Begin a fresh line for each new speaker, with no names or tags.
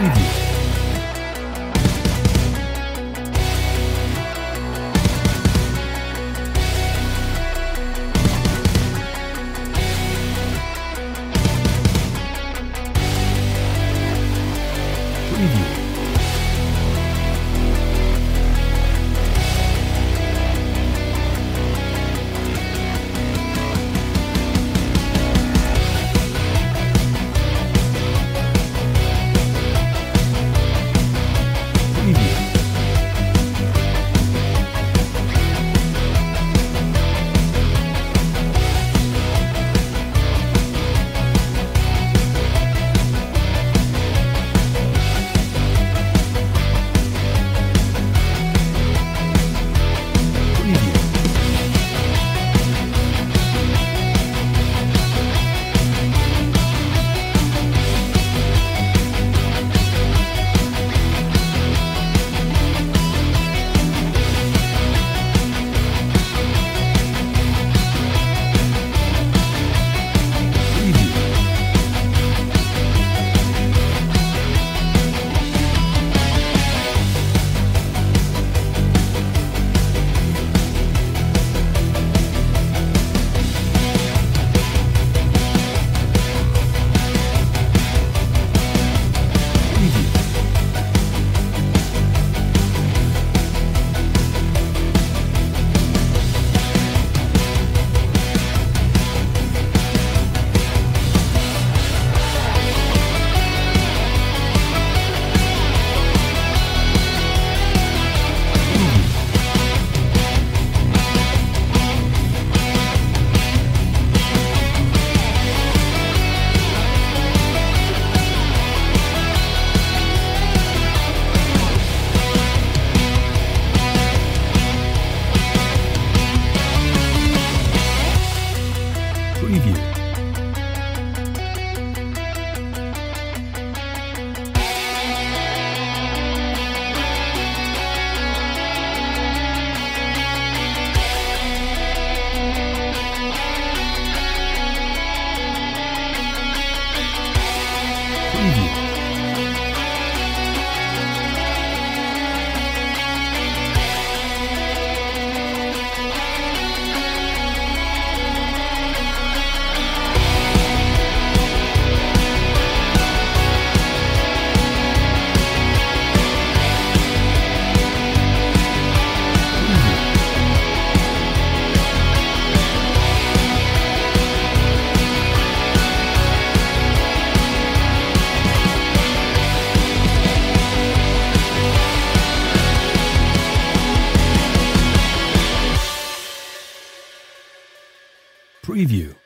preview. preview. preview.